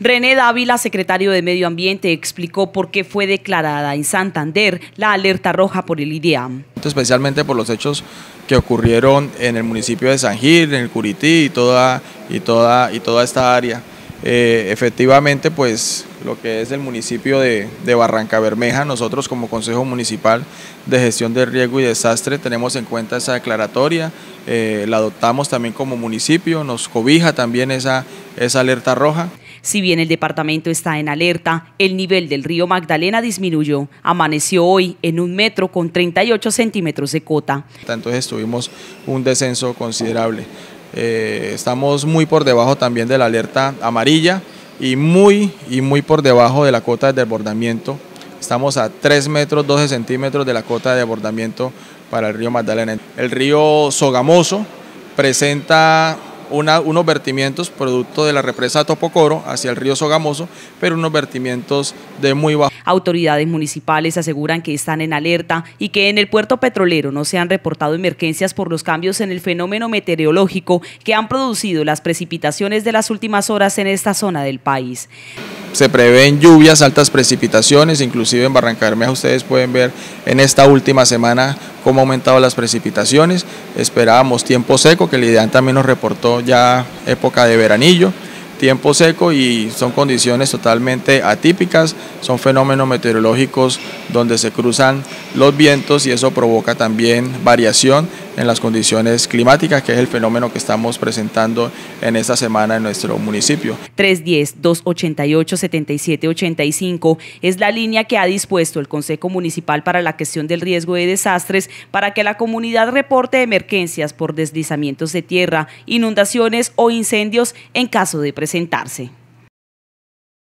René Dávila, secretario de Medio Ambiente, explicó por qué fue declarada en Santander la alerta roja por el IDEAM. Especialmente por los hechos que ocurrieron en el municipio de San Gil, en el Curití y toda, y toda, y toda esta área. Eh, efectivamente, pues lo que es el municipio de, Barranca Bermeja, nosotros como Consejo Municipal de Gestión de Riesgo y Desastre tenemos en cuenta esa declaratoria, eh, la adoptamos también como municipio, nos cobija también esa, esa alerta roja. Si bien el departamento está en alerta, el nivel del río Magdalena disminuyó. Amaneció hoy en un metro con 38 centímetros de cota. Entonces tuvimos un descenso considerable. Eh, estamos muy por debajo también de la alerta amarilla y muy, y muy por debajo de la cota de desbordamiento. Estamos a 3 metros 12 centímetros de la cota de desbordamiento para el río Magdalena. El río Sogamoso presenta unos vertimientos producto de la represa Topocoro hacia el río Sogamoso, pero unos vertimientos de muy bajo. Autoridades municipales aseguran que están en alerta y que en el puerto petrolero no se han reportado emergencias por los cambios en el fenómeno meteorológico que han producido las precipitaciones de las últimas horas en esta zona del país. Se prevén lluvias, altas precipitaciones, inclusive en Barranca Bermeja ustedes pueden ver en esta última semana cómo han aumentado las precipitaciones. Esperábamos tiempo seco, que el IDEAN también nos reportó ya época de veranillo tiempo seco y son condiciones totalmente atípicas, son fenómenos meteorológicos donde se cruzan los vientos y eso provoca también variación en las condiciones climáticas, que es el fenómeno que estamos presentando en esta semana en nuestro municipio. 310-288-7785 es la línea que ha dispuesto el Consejo Municipal para la gestión del riesgo de desastres para que la comunidad reporte emergencias por deslizamientos de tierra, inundaciones o incendios en caso de presentarse.